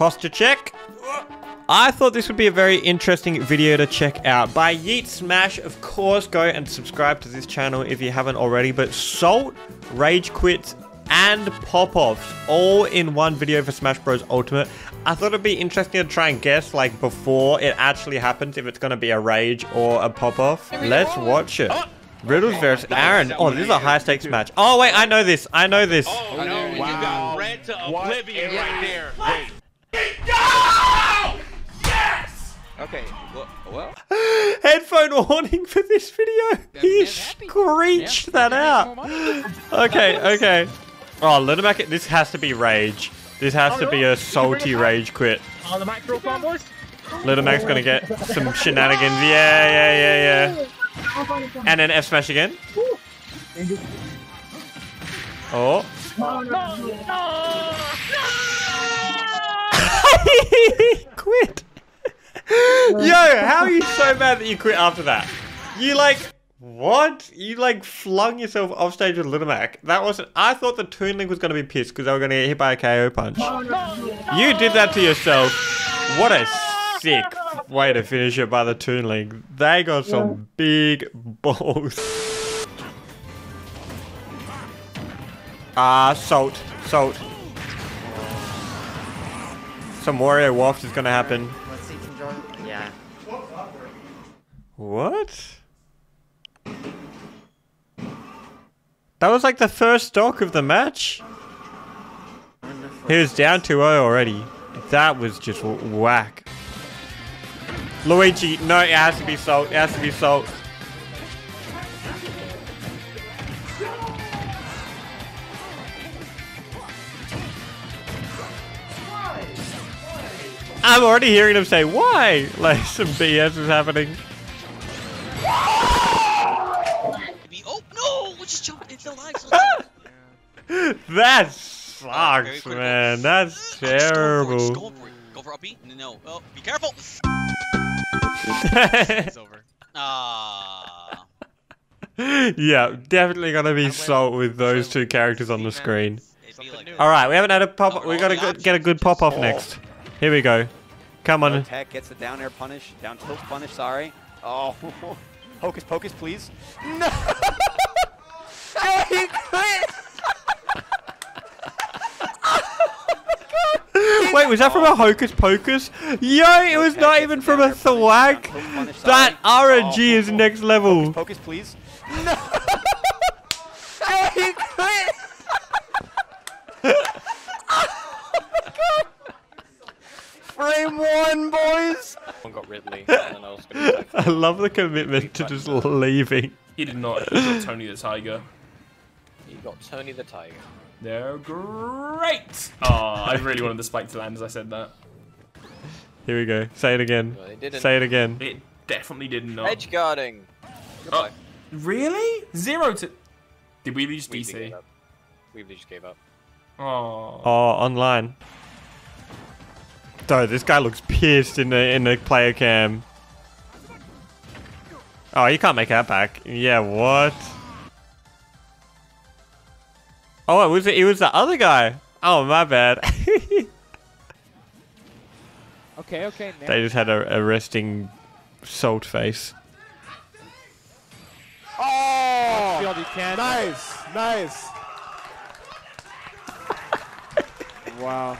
Posture check. I thought this would be a very interesting video to check out. By Yeet Smash, of course, go and subscribe to this channel if you haven't already. But Salt, Rage Quits, and Pop-Offs all in one video for Smash Bros. Ultimate. I thought it'd be interesting to try and guess, like, before it actually happens, if it's going to be a Rage or a Pop-Off. Let's watch it. Oh. Riddles oh, versus Aaron. Oh, this is a high-stakes match. Oh, wait, I know this. I know this. Oh no, you got red to oblivion right there. Okay, well, well Headphone warning for this video. He screeched that out. Okay, okay. Oh, Little Mac, this has to be rage. This has to be a salty rage quit. On the micro combos. Little Mac's gonna get some shenanigans. Yeah, yeah, yeah, yeah. And then F smash again. Oh. quit. Yo, how are you so mad that you quit after that? You like what? You like flung yourself off stage with Little Mac. That wasn't. I thought the Toon Link was gonna be pissed because they were gonna get hit by a KO punch. You did that to yourself. What a sick way to finish it by the Toon Link. They got some big balls. Ah, salt, salt. Some Wario waft is gonna happen. let's see some Jordan. Yeah. What? That was like the first stock of the match. He was down 2-0 already. That was just whack. Luigi, no, it has to be salt. It has to be salt. I'm already hearing him say, why? Like, some BS is happening. Oh no! We just jumped into the live. That sucks, critical. man. That's Just go for it, terrible. Go for it. Go for No. Oh, be careful. It's over. Ah. yeah, definitely gonna be salt with those two characters on the screen. Like All right, we haven't had a pop. We gotta get a good pop off next. Here we go. Come on. Tech gets the down air punish, down tilt punish, sorry. Oh, hocus pocus, please. No! he quit! Oh Wait, was that from a Hocus Pocus? Yo, it was not even from a Thwack. That RNG oh, is oh, next level. Pocus, please. No! he quit! Frame one, boys! One got Ridley, and then I was going to I love the commitment to just leaving. He did not. He got Tony the Tiger. He got Tony the Tiger. They're great. Oh, I really wanted the spike to land as I said that. Here we go. Say it again. No. Say it again. It definitely did not. Edge guarding. Oh, really? Zero to. Did we lose DC? up. Weebly just gave up. Oh. Oh, online. Dude, this guy looks pissed in the in the player cam. Oh, you can't make that back. Yeah, what? Oh, it was it was the other guy. Oh, my bad. Okay, okay. Now. they just had a, a resting salt face. Oh! Field you can. Nice, nice. Wow.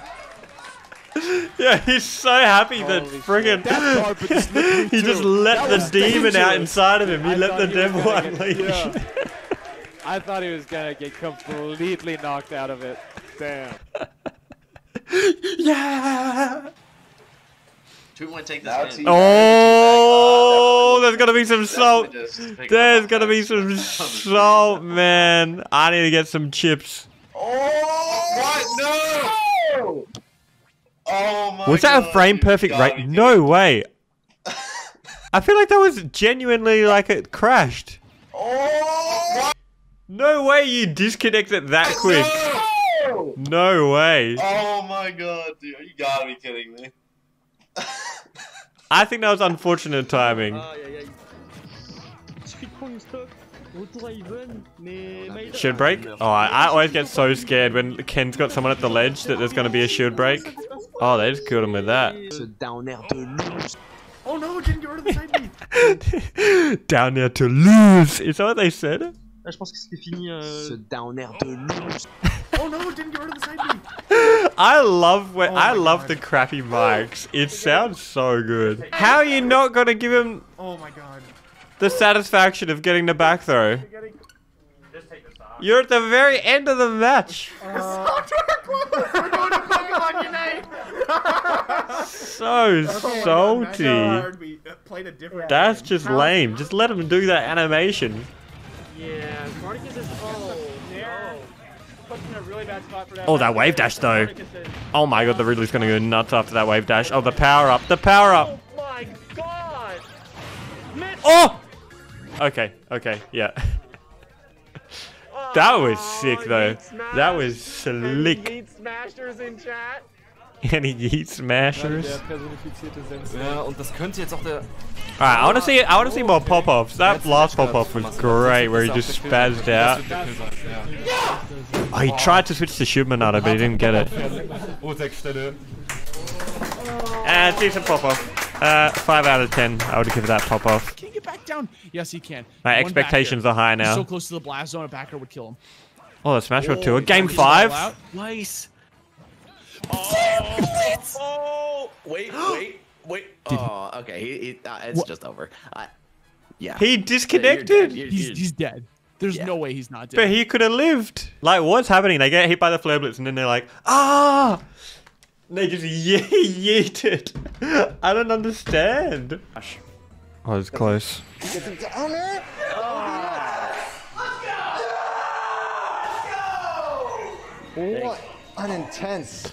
Yeah, he's so happy that Holy friggin' That carpet is slippery he just let That the was demon out inside of him. He I let the he devil gonna get- unleash. yeah. I thought he was gonna get completely knocked out of it. Damn. yeah. Two want to take Now this it's win. Oh, there's gonna be some salt. Definitely just pick There's gonna be some salt, man. I need to get some chips. Oh, what? No! Oh my Was that a frame perfect gotta rate? No way. I feel like that was genuinely like it crashed. Oh, what? No way you disconnected that quick. No! No way. Oh my god, dude. You gotta be kidding me. I think that was unfortunate timing. Ah, shield break? Oh, I, I always get so scared when Ken's got someone at the ledge that there's gonna be a shield break. Oh, they just killed him with that. Down there to lose. Oh no, didn't get rid of the side B. Down there to lose. Is that what they said? Ah, je pense que c'était fini. Euh... Oh no, didn't get rid of the side B. I love when oh I Oh my love God. the crappy mics. It sounds so good. How are you not gonna give him Oh my god. the satisfaction of getting the back throw? You're at the very end of the match. Uh, So salty. We played a different. That's just lame. Just let him do that animation. Yeah, Spartacus is. Oh, oh. there. A really bad spot for that. Oh, that wave dash though. Oh my god, the Ridley's gonna go nuts after that wave dash. Oh, the power up. The power up. Oh my god! Mitch! Oh! Okay, okay, yeah. That was sick oh, though. That was slick. Meet Smashers in chat. And he eats smashers. Der personifizierte Sense. Ja, und das könnte jetzt auch der. Alright, I wanna see I wanna see more pop-offs. That last pop-off was great where he just spazzed out. Oh, he tried to switch to Shubmanada, but he didn't get it. Textstelle. Uh, decent pop-off. Uh, 5 out of 10. I would give that pop-off. Can you get back down? Yes, he can. My One expectations are high He's so close to the blast zone, a backer would kill him. Oh, the Smash Bros. 2. Oh, Game 5? Nice. Oh, wait, wait, wait. Oh, okay. He, he, uh, it's What? just over. I, yeah. He Yeah, you're dead. disconnected. You're- He's, you're- he's dead. There's Yeah. no way he's not dead. But he could have lived. Like, what's happening? They get hit by the flare blitz and then they're like, ah! And they just ye- yeeted. I don't understand. Gosh. Oh, it's close. What an intense.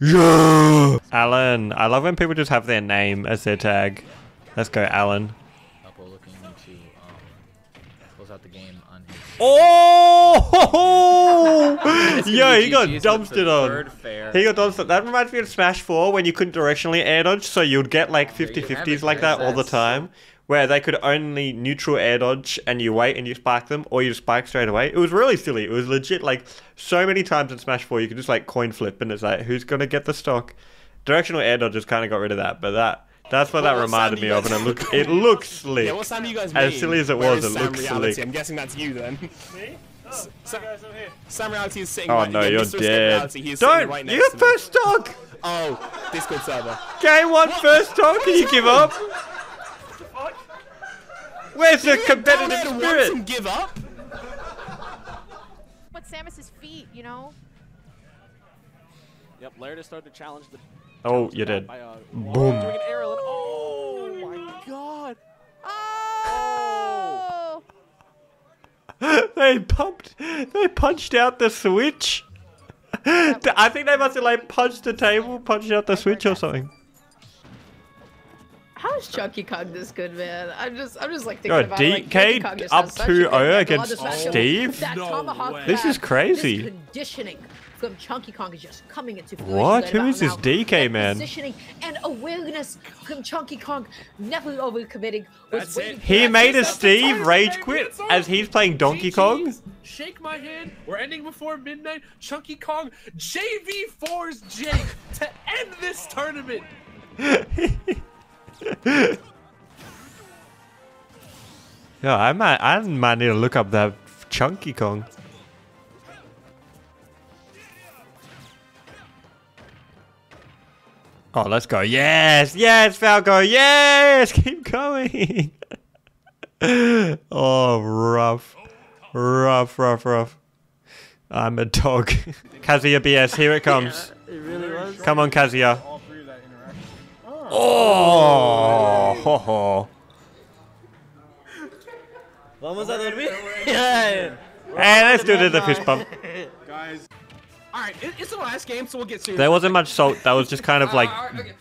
Yeah! Alan. I love when people just have their name as their tag. Let's go, Alan. Couple looking to um, close out the game on his. Oh! Yo, he got dumpstered on. Third fair. He got dumpstered. That reminds me of Smash 4 when you couldn't directionally air dodge, so you'd get like 50 50s like that all the time. Where they could only neutral air dodge and you wait and you spike them, or you spike straight away. It was really silly. It was legit like so many times in Smash 4 you could just like coin flip and it's like, who's gonna get the stock? Directional air dodges kind of got rid of that, but that that's what that reminded me of, and it looked it looks slick. Yeah, what sound do you guys As mean? silly as it Where was, is it Sam looks Reality? slick. I'm guessing that's you then. Me? Oh, Sam, guys, I'm here. Sam Reality is sitting Oh right no, yeah, you're Mr. Dead. Is Don't! right you next got to me. first stock! Oh, Discord server. Game one, first stock, can you give up? Where's the competitive Down there to watch spirit? him give up? But Samus's feet, you know? Yep, Laird has started to challenge the. Oh, you did. By, uh, Boom. Doing an aerial and oh my god! Oh! they pumped. They punched out the switch. I think they must have like punched the table, punched out the switch or something. How is Chunky Kong this good, man? I'm just, I'm just like thinking Yo, about it, like, DK Kong just up has such a good 2-0 against just match him with Steve? That No. This is crazy. This conditioning from Chunky Kong is just coming into fruition. What? right Who about is this. DK That man? Positioning and awareness from Chunky Kong, never overcommitting. Was That's it. He made a Steve rage quit as he's playing Donkey Kong. Shake my hand. We're ending before midnight. Chunky Kong, JV4's Jake to end this tournament. Yeah, I might, I might need to look up that Chunky Kong. Oh, let's go. Yes, yes, Falco. Yes, keep going. oh, rough. Rough, rough, rough. I'm a dog. Kazuya BS, here it comes. It really was. Come on, Kazuya. Oh, ho, ho. Vamos a dormir. Hey, let's do the fish pump. Guys. All right, it, it's the last game, so we'll get serious. There wasn't much salt. That was just kind of like Uh, okay.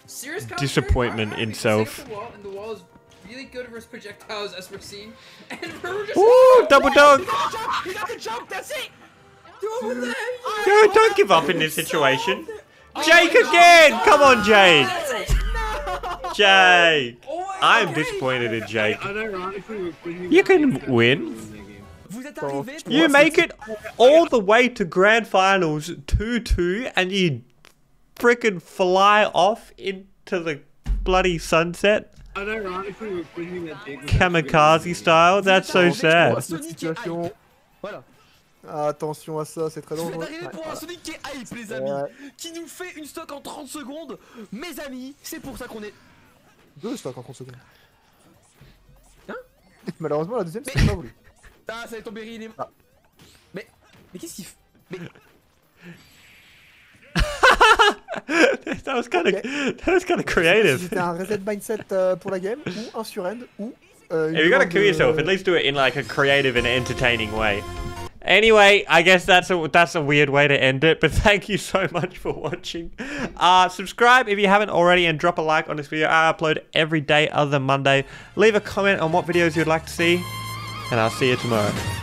Disappointment in we can set up self. The wall, and the wall is really good versus projectiles, as we're seeing. And we're just. Ooh, double dog. He got the jump. He got the jump. That's it. Do it with that. Don't give up in this situation. Jake again! Come on, Jake! Jake! I'm disappointed in Jake. You can win. You make it all the way to grand finals 2-2 and you freaking fly off into the bloody sunset? Unironically, we're thinking that Jake was Kamikaze style? That's so sad. Cette Attention à ça, c'est très Je vais d'arriver pour un. Sonic qui est hype, les amis. Ouais. Qui nous fait une stock en 30 secondes. Mes amis, c'est pour ça qu'on est. Deux stocks en 30 secondes. Hein Malheureusement, la deuxième, c'est pas voulu. Ah, ça y est, ton Berry, il est. Mais. Mais qu'est-ce qu'il fait Mais. that was kind of that was kind of creative. C'était un reset mindset euh, pour la game, ou un surend, ou. euh, une If you gotta grande, kill yourself, euh, at least do it in like a creative and entertaining way. Anyway, I guess that's a that's a weird way to end it, but thank you so much for watching. Uh, subscribe if you haven't already, and drop a like on this video. I upload every day other than Monday. Leave a comment on what videos you'd like to see, and I'll see you tomorrow.